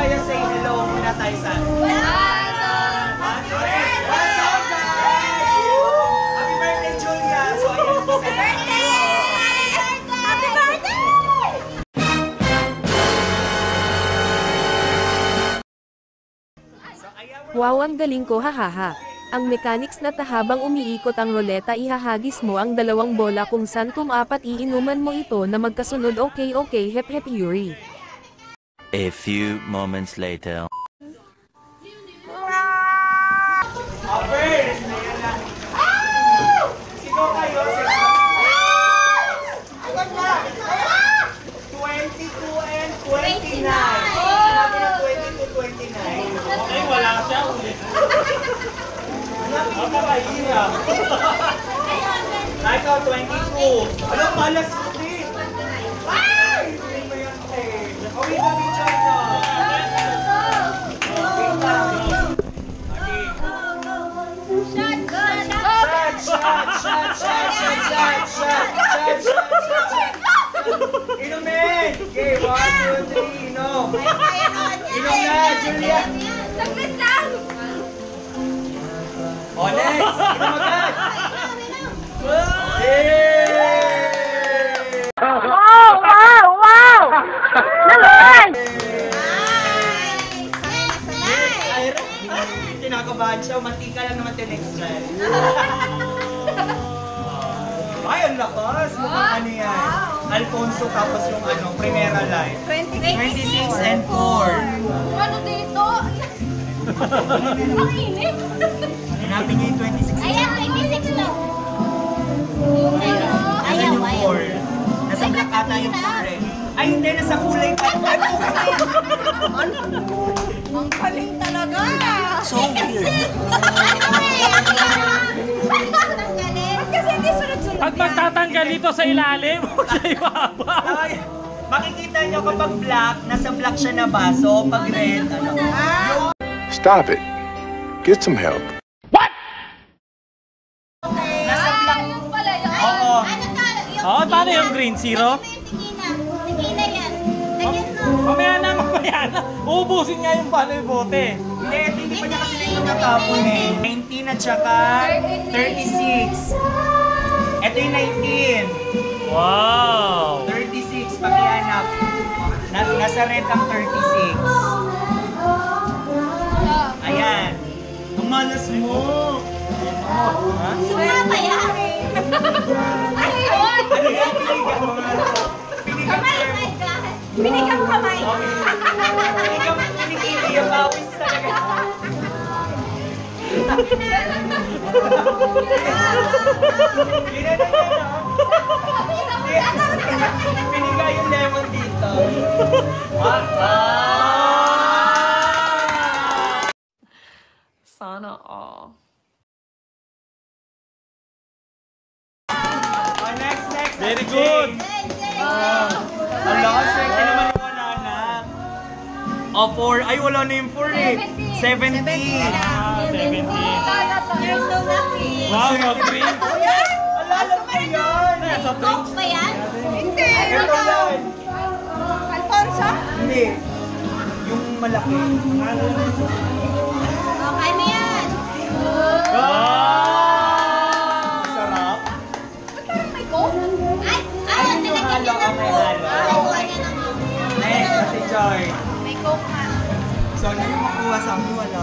tayo say hello muna tayo sa... What's up, guys? Happy birthday, Julia! So, ayun, birthday! Happy birthday! Wow ang galing ko hahaha. Ang mechanics na tahabang umiikot ang roleta ihahagis mo ang dalawang bola kung saan kumapat iinuman mo ito na magkasunod okay okay hep hep Yuri. A few moments later. Ah, first, ayan kayo, sigaw. 22 and 29. Sinabi na 22, 29. Ay, wala siya ulit. Hanapin. Ikaw, 22. Alam, malas ko shot, shot, shot, shot, shot, shot. Inumin! Okay, one, two, three, inom. Inom na, Julia. Saglit lang! O, next! Inom agad! Yay! Wow! Wow! Wow! Naman! Kinakabahan siya. Mantika lang naman tinext siya. Ay, ang lakas. Mukhang ano yan. Alfonso tapos yung ano, Primera Line. 26 and 4. Ano dito? Ang init! Hanapin niyo yung 26 Ayan, 26 lang. Ayan yung 4. Nasa black ata yung 4 eh. Ay, hindi. Nasa kulay pa. Ang galing talaga! So weird. Pag magtatanggal dito sa ilalim, siya ibaba. Ay, makikita niyo kapag black, nasa black siya na baso. Pag red, ano. Stop it. Get some help. Nasa black. Ayun pala yun. Oo. Ano Oo, paano yung green zero? Mamaya na, mamaya na. Uubusin nga yung paano yung bote. Hindi, hindi pa niya kasi na yung natapon eh. 19 at saka 36. Ito yung 19. Wow! 36, pakihanap. Na, nasa red ang 36. Ayan. Tumalas mo! Ha? Sumama yan! Ano yun? Ano yun? Kamay, my God! Binigyan kamay! Binigyan kamay! Binigyan kamay! Binigyan kamay! Sana all. Oh, next, next. Very good. Jane. Wala, swerte naman yung wala na. Oh, four. Ay, wala na yung four eh. 70. Ah, 17. You're so lucky. Wow, drink. Wala, alam ko yan. Coke ba yan? Hindi. Ito yan. Alfonso? Hindi. Yung malaki. Okay na yan. Wow! Sarap. May Coke? Ay, ay, Ayun yung nilagyan niya ng okay, Coke. Ah, Nakuha niya ng Coke. Next, Ate Joy. May Coke na. So, ano yung makuha sa akin? Wala.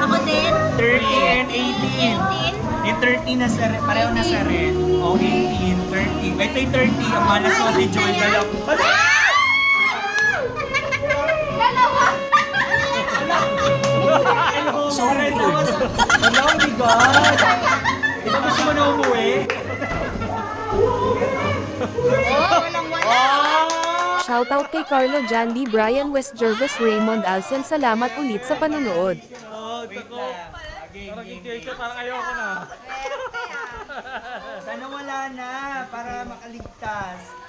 Ako din. 30 and 18. 18. Yung 30 na sa red, pareho na sa red. O, 18, 30. Ito yung 30, ang malas mo, Ate Joy. Dalaw. Hala! So weird. Hello, oh my God. Ito gusto mo na umuwi? Ah! Shoutout kay Carlo Jandy, Brian West Jervis, Raymond Alsen. Salamat ulit sa panonood. Oh, Wait ko. lang. Parang engagement, parang ayoko na. Sana wala na para makaligtas.